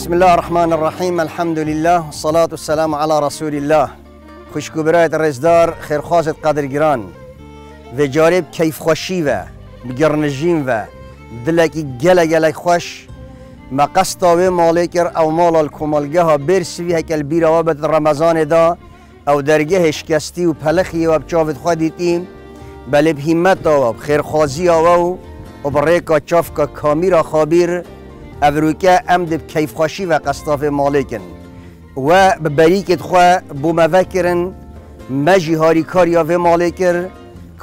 بسم الله الرحمن الرحیم الحمد لله والصلاة والسلام على رسول الله خوشگو برایت رزدار خیرخواست قدرگران و جارب کیف خوشی و بگرنجین و دلکی گل گلک خوش ما قصدا و مالکر أو مال الکمالگه ها برسوی هکل بیر و بد رمضان دا أو درگه شکستی و پلخی و بچاوت خودیتیم بله بهمت و خیرخوازی و و بریکا چافکا کامیرا خابیر افروکه امد کیف خوشی و قصداف مالکن و بریکت خو بو مفکرن مجی هاری کاریا و مالکر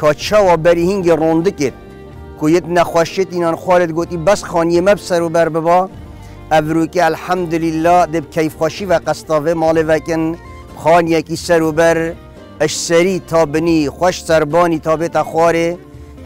که چوا بری هنگ رونده کد که یت نخوشت اینان خوارد گوتی بس خانی مبسر و بر ببا. افروکه الحمدلله دب کیف خوشی و قصداف مال وکن خان یکی سر و بر اش سری تابنی خوش سربانی تابت خواره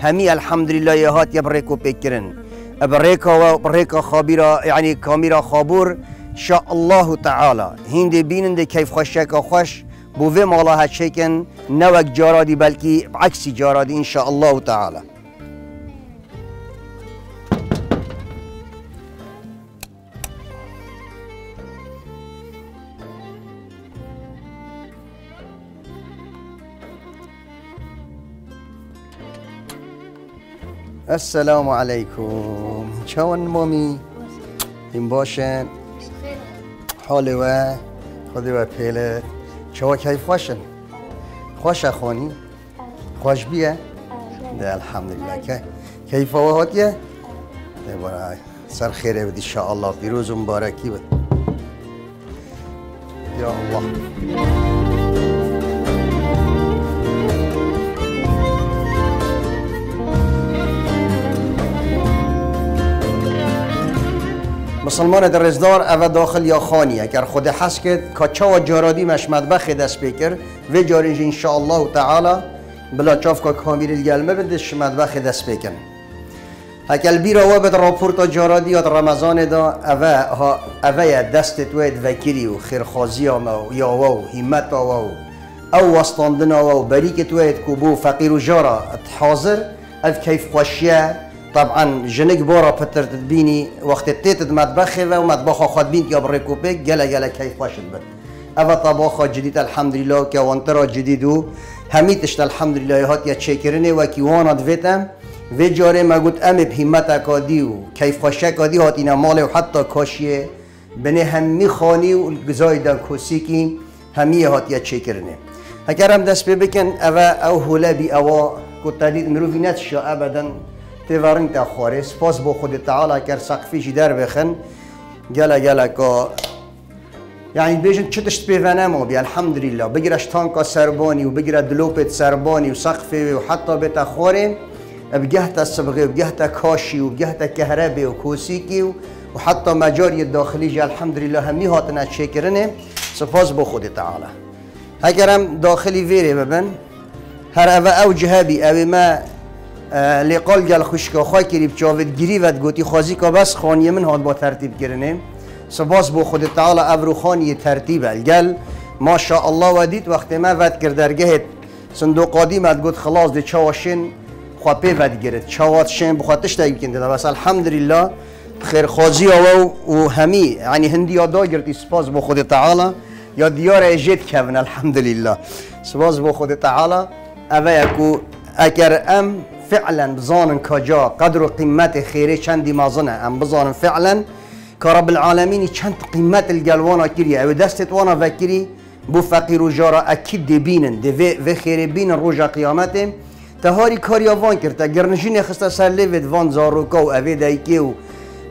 همی الحمدلله یهات یبرکو پیکرن بريكا وبريكا خابيرا يعني كاميرا خابور شاء الله تعالى. هند بينند كيف خشك خوش. بوفي مالا هتشيكن نوك جارادي بلكي بعكس جارادي ان شاء الله تعالى. السلام عليكم شلون مامي این باشن حال و خودی و پیله شما کیف خوشن خوش اخوانی؟ خوش بیه؟ ده الحمدلله. که کیف و هاتیه ده برای سر خیره بدی الله پیروز مبارکی بد یا الله. مسلمان در رزدار او داخل یا خانی اگر خود کرد که چا و جارادی مش مدبخ دست بکر و جارینج انشاءالله تعالی. بلا چاف که کامیل الگلمه بندش مدبخ دست بکن. اکل بیرا و بد راپورتا جارادی یا رمضان دا اوه ها اوه دستت وید وکری و خیرخوازی و یا و همت و او وستاندن و بریکت وید کبو فقیر و جارا حاضر اف کیف خوشیه. طبعا جنك بورا بتر تبيني وقت مطبخ و مطبخ خود بين يا بريكوبيك جلا جلا كيف فاشل بد اوا طبخ جديد الحمد لله وانترا جديد و هميتش الحمد لله هات يا تشكرني و كي وانا دفيتم و جاره ما قلت ام بهمت كادي و كيف فاشا كادي هات اینا مال و حتى كاشيه بني همي خاني و الجزاي دا كوسيكي همي هات يا تشكرني هكرم دست ببكن اوا او هلا بي اوا كنت مروفينات شا ابدا تیوارن تا خواره. سپاس با خود تعالی کر سقفیش در بخن. گلا گلا که یعنی بیشن چتشت پیوانه ما بی الحمدلله. بگیرش تانکا سربانی و بگیره دلوپت سربانی و سقفی و حتی بیتا خواره. بگهت سبغه و بگهت کاشی و بگهت کهربی و کوسیکی و و حتی مجاری داخلی جا الحمدلله همی هاتنا چکرنه. سپاس با خود تعالی. اگرم داخلی ویره ببن هر او او جهبی او ما لقال گل خوشکا خواه کری بچاوید گیری ود گوتی خوازی که بس خانی من هاد با ترتیب کرنه. سپاس با خود تعالی ابرو خانی ترتیب گل ما شاء الله ودید وقتی ما ود کرد درگهت صندوق قدیم اد گوت خلاص دی چاوشن خواه پی ود گرد. چاوات شن بخواتش تایب کنده بس الحمدلله خیر خوازی و و همی. یعنی هندی یادا گرتی. سپاس با خود تعالی. یا دیار اجید کبن الحمدلله. سپاس با خود تعالی. اوه اگر ام فعلا بزانن کجا قدر و قیمت خیره چندی مازنه. ام بزانن فعلا كرب العالمين چند قيمات الجلوانا كيري أو دستت وأنا وكيري بو فقير جارا أكيد دي بينن دي في خير بينن روجا قيامتهم تهاري كاريا وان كرتا گرنجين خستا سر لفت وان زاروكا و اوه دايكيو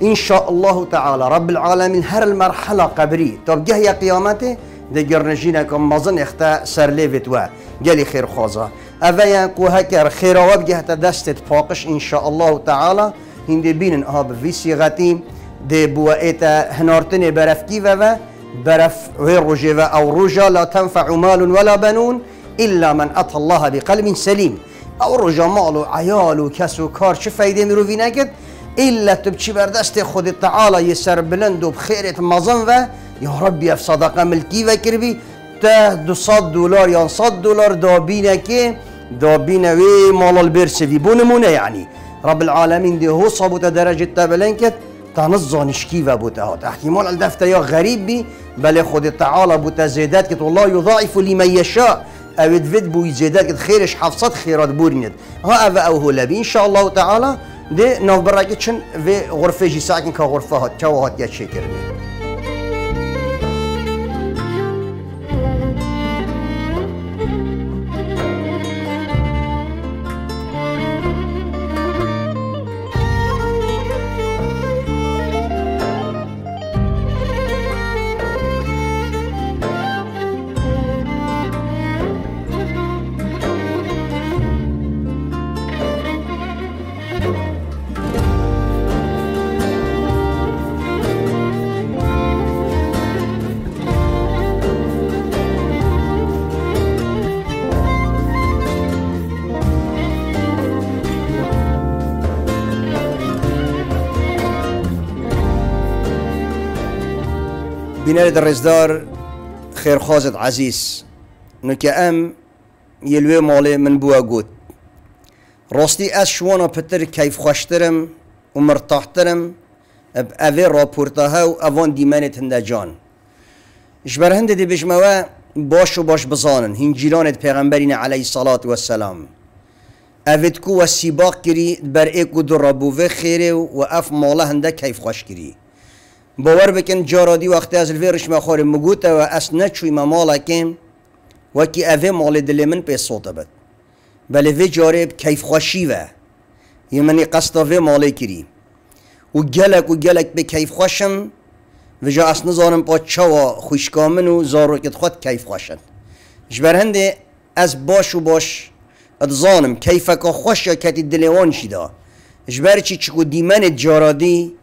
ان شاء الله تعالى رب العالمين هر المرحلة قبري طب جهيا قيامته دي گرنجين كم مزن اختا سر لفت و جالي خير خوزا اوه کو هکر خیر و بگه تا دستت پاقش ان شاء الله تعالی هندی بینن ها به وی صیغتی ده بو ایتا هنارتن برفکی و و برف و روجه و أو روجا لا تنفع مال ولا بنون الا من اتى الله بقلب سلیم أو روجا مال و عیال و کس و کار چه فایده الا تبچی بر دست خود تعالی یه سر بلند و بخیرت مزن و یا ربی اف صدقه ملکی و کربی تا دو صد دلار یا دلار دابینه که دوبينا وي مال البرسفي بو نمونه يعني رب العالمين دي هو صابوتا درجة تابلنكت تنظن شكيفة بوتاهات احتمال الدفتة يا غريب بي بل خد تعالى بوتا زيدات كت والله يضاعف لما يشاء أو دفيد بو زيدات كت خيرش حفصات خيرات بورنيت ها أو أو هو لبي ان شاء الله تعالى دي نوبراكتشن في غرفة جي ساكن كغرفة هات كوهات يا شكرني بنال الرزدار خير خازد عزيز. نكأم يلوي مولي من بواقوت روستي أس شوانا بتر كيف خوشترم ومرتاحترم اب اوه راپورتاها و اوان ديماني تنده جان. جبر هنده دي بجموه باش و باش بزانن. هين جیلانت پیغمبرين علیه صلاة و السلام و سيباق كري بر ايكو در رابوه خيري و اف مالا هنده كيف خوش کری. باور بکن جارادی وقتی از الویرش مخور مگوت و اس نچوی مالا کم وکی اوه مال دل من پی صوت بد بله وی جارب کیف خوشی و. یمنی قصد وی مالی کری. و گلک و گلک به کیف خوشم. و جا اس نزارم پا چوا خوشکامن و زاروکت خود کیف خوشن. جبر هنده از باش و باش ادزانم کیفک خوش یا کتی دلوان شیدا. جبر چی چکو دیمن جارادی؟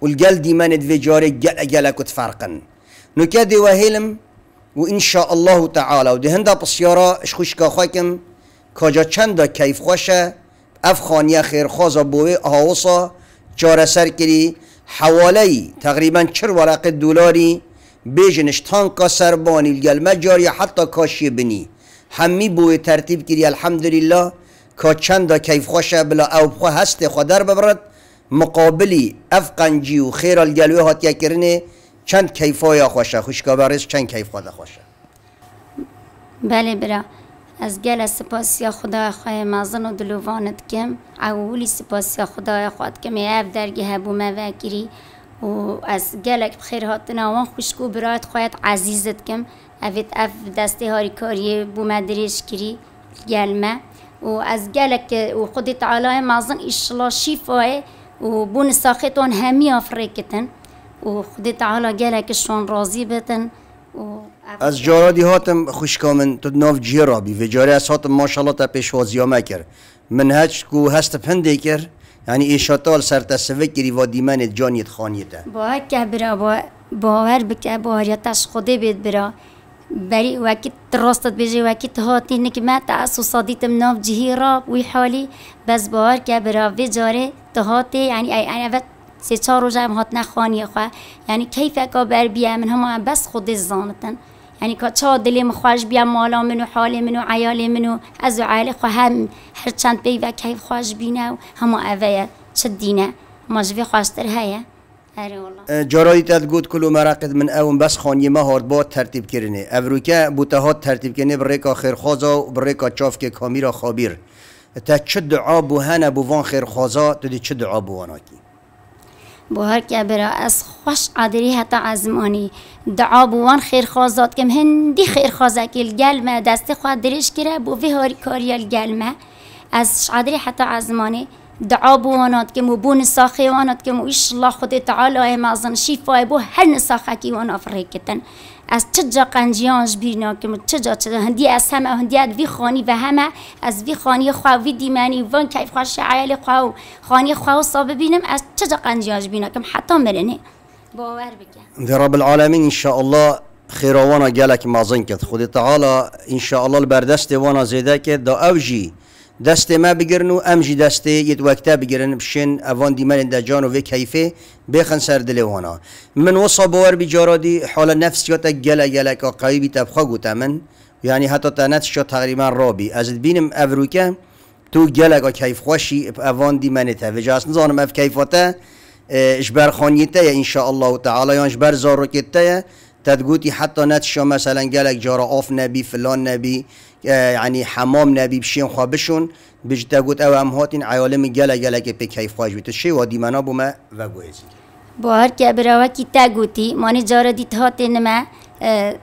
والقل دي من جاري قل قلك وتفرقن نكادي وهيلم وإن شاء الله تعالى ودي هندا بسيارة اشخوش كاخاكم كاجا چند كيف خوشه؟ خير خوزا بوي اهاوصا جارة سر كري حوالي تقريبا چر ورق دولاري بيجنش تانكا سرباني القل مجاري حتى كاشي بني همي بوي ترتيب كري الحمد لله کا چند کیف خوشه بلا او بخوا هست خودر ببرد. مقابلی اف قنجی و خیر الگلوه هاتیا کرنه چند کیفای خوشه خوشکابرش چند کیف خدا خوشه بله برا. از گل سپاسی خدا خواه مازن و دلوانت کم. اولی سپاسی خدا خواهد کم. اف درگی هبو موکری. و از گلک بخیر هاتنا وان خوشکو برایت خواهد عزیزت کم. اوید اف دسته هاری کاری بو مدریش کری. گلمه و از گلک و خود تعالی مازن اشلا شیفای و بون ساختون همی آفریکتن و خدای تعالی گلک شون راضی بتن و از جارادی هاتم خوشکامن تو ناف جیرابی و جاری از هاتم ماشالله تا پیشوازی ها مکر. من هچ کو هست پنده کر یعنی ایشاتال سر تصوه کری و دیمن جانیت خانیته با که برا با باور بکه با هریتش خوده بید برا. بری وقت راستت بيجي وقت هاتي انك ما تأسساتي تمناف جهيرا وي حالي بس باور که برا في جاره تهاتي يعني اي أنا سه چهار روز هم هات نخوانی خواه یعنی کیف اکا بر بیا من هم بس خود زانتن. یعنی که چه دلی خوش بیا مالا منو حال منو عیال منو از عیال خواه هم هر چند بی و کیف خوش بینه و هم اوه چه دینه مجوی خواستر هیه جارایی تد گود کلو مرقد من اون بس خانی ما هارد با ترتیب کرنه اوروکه بوتهات ترتیب کنه بریکا خیرخوازا و بریکا چاف که کامیرا خابیر. تا چه دعا بو هنه بو وان خیرخوازا تو دی چه دعا بو واناکی بو هر که برا از خوش عادری حتی عزمانی دعا بو وان خیرخوازات کم هندی خیرخوازا که الگلمه دست خواهد درش کره بو وی هاری کاری الگلمه از عادری حتی عزمانی دعا بوانات که مو بون ساخی وانات که مو الله خود تعالی مازن شیفای بو هر نساخه کی وان افریکتن از چجا قنجیانش بینا که چجا چجا هندی از همه هندی از وی خانی و همه. از وی خانی خواه وی دیمانی وان کیف خواه شعیل خواه خانی خواه صاب بینم. از چجا قنجیانش بینا که حتی مرنه. باور بکن. در رب العالمین ان شاء الله خیروانا گلک مازن کد خود تعالی ان شاء الله البردست وانا زیده که دا اوجی دست ما بگیرن و امجی دسته یه وقتا بگیرن بشین اوان دیمن جان و کیفه بخن سر دل وانا. من وصا باور بجارادی حال نفسیات گله گله که قوی تبخا گوتا من. یعنی حتی تا نتشا تقریبا رابی. از بینم اوروکه تو گله که کیف خوشی اوان دیمن تا. و جاس نزانم اف کیفاته اجبر خانیته ان شاء الله تعالی. یا اجبر زاروکته تدگوتی حتی نتشا مثلا گلک جارا آف نبی فلان نبی. یعنی حمام نبی بشین خوابشون بج تگوت او هم هاتین عیالم گله گله که کیف خواهش بیت شی و دیمنا بومه و گویزی با هر کی تا گوتی مانی جارا دیت هات نما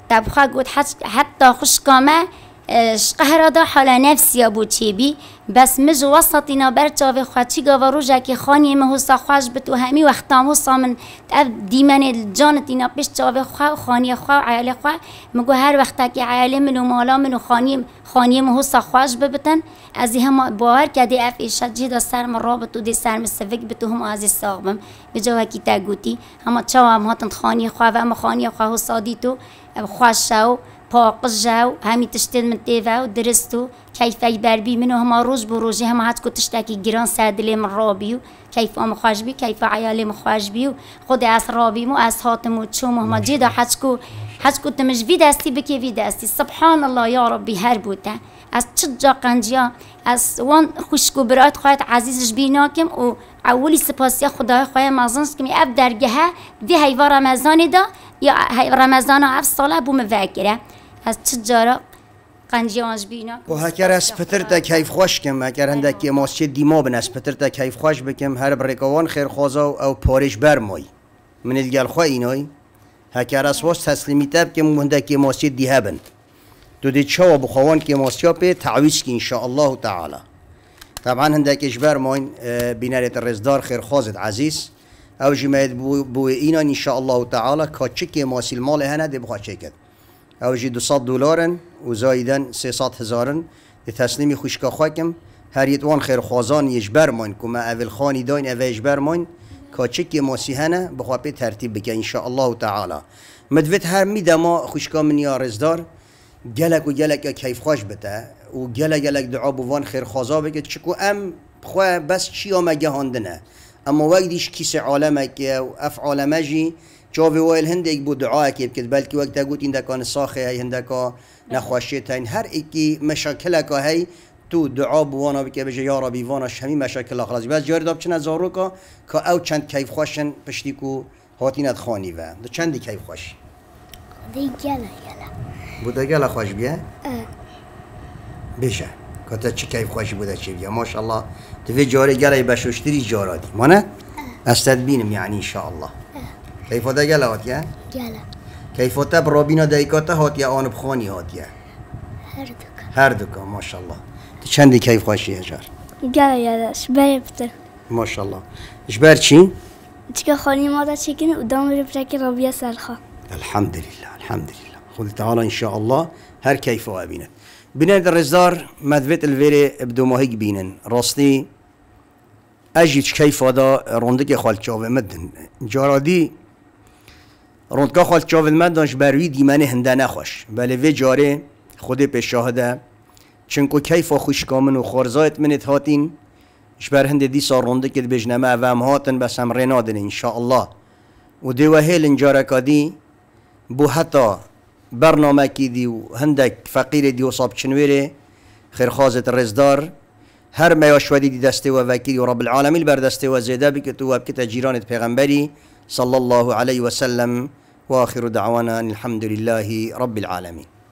تبخوا گوت حتی خوشکامه قهر دا حال نفسی بو چی بی؟ بس مج وسطینا بر چاوی خواچی گاوا روژا که خانی مه حسا خواش بتو همی وقتا حسا من اب دیمن جانتینا پیش چاوی خوا خانی خوا عیال خوا. مگو هر وقتا که عیال منو مالا منو خانی خانی مه حسا خواش ببتن از هم باور کدی اف ایشا جدا سر مرابط و دی سر مسفک بتو هم از ساقبم بجا کی تا گوتی هم چاو هم هاتن خانی خوا و خانی خوا حسا دیتو خواش شاو. پاقز جو همی تشتید من تیوه و درستو کیفی بربی منو هما روز بو روزی هما هات کو تشتاکی گران سردلی من رابیو کیف آم خواش بی کیف عیالی من خواش بیو خود از رابی مو از هاتمو چوم هما جدا حج کو حج کو تمش وی دستی بکی وی دستی. سبحان الله یا ربی هر بوده از چجا قنجیا از وان خوشکو برایت خواهد عزیزش بیناکم و اولی سپاسی خدای خواهی مازنش کمی اف درگه دی هیوا رمضان دا. یا رمضان اف ساله بوم وکره. از چه جارا قنجیانش بینا و هکر از پتر تا کیف خوش کم. اگر هندکی ماسچه دیما بن از پتر تا کیف خوش بکم. هر برکوان خیر خوازا او پارش برمای. من الگل خواه اینای. هکر از واس تسلیمی تب که هندکی ماسچه دیه بند دو دی چاو بخوان که ماسچه پی تعویز کی انشاءالله تعالی. طبعا هندک اجبر ماین بینارت رزدار خیر خوازد عزیز. او جمعید بو اینا انشاءالله تعالی که چکی ماسیل مال هنه دی بخواه چکد او جی 200 دلارن و زایدن 300 هزارن دی تسلیمی خوشکا خواکم هر یتوان خیر خوازان یجبر من کما اول خانی داین او یجبر من کاچک ماسی هنه بخوا پی ترتیب بکن ان شاء الله تعالی مدوت هر می دما خوشکا من یا رزدار گلک و گلک کیف خوش بته و گلک گلک دعا بوان خیر خوازا بکه چکو ام خو بس چی آمگه هاندنه اما وقتیش کیس عالمه که و اف عالمه جی جاوی وایل هندێک بۆ دعاکێ بکرد بەلکی وەک دەگوت ئیندەکان ساخی هەی هەندەکە نەخواشێتین هەر ئێکی مەشاکلەکە هەی تو دعا بوانا بکە بژە یارا بیوانش هەمی مەشاکل خلاص بەس جاری داب چنە زارۆکە کە ئەو چەند کەیف خوۆشن پشتیک و. هاتینەت خانیوە دە چەندی کەیف خوۆش گەلە گەلە بۆ دەگەلە خۆش بیە بێژە کتا چی کیف خوشی بوده چی بیا ماشاءالله دوی جاری گلی بشوشتری جارا دی. مانه؟ آه. از بینم یعنی انشاءالله. آه. کیف ده گله هاتیه؟ گله. کیف ده برابینا دیکاته هاتیه آن بخانی هاتیه؟ هر دوکا هر دوکا ماشاءالله. تو چندی کیف خوشی هجار؟ گله یادش بیبتر ماشاءالله. اجبر چی؟ تكا خوني ماذا شكين ودوم ربتك ربيا سالخة الحمد لله الحمد لله خذ تعالى إن شاء الله هر كيف أبينا بناد الرزدار مدفت الفيري بدو ماهيك بينن راستي اجيت كيف هذا روندك خالد شاوه مدن. جارادي روندگاه خال چاول من دانش بروی دیمنه هنده نخوش بله وی جاره خود پیش شاهده چنکو کیفا خوش کامن و خورزایت منت هاتین اش بر هنده دی رونده که بجنمه و هم هاتن بس هم رنادن انشاءالله. و دی و هیل انجاره کادی بو حتی برنامه برنامەکی دی و هەندێک فەقیری دی و خوازت رزدار. هر میا شودی دی دەستەوە وەکیری و رب بەردەستەوە بر دسته و بکتە جیرانت پیغمبری. صلی الله علیه عليه وسلم وآخر دعوانا الحمد لله رب العالمین.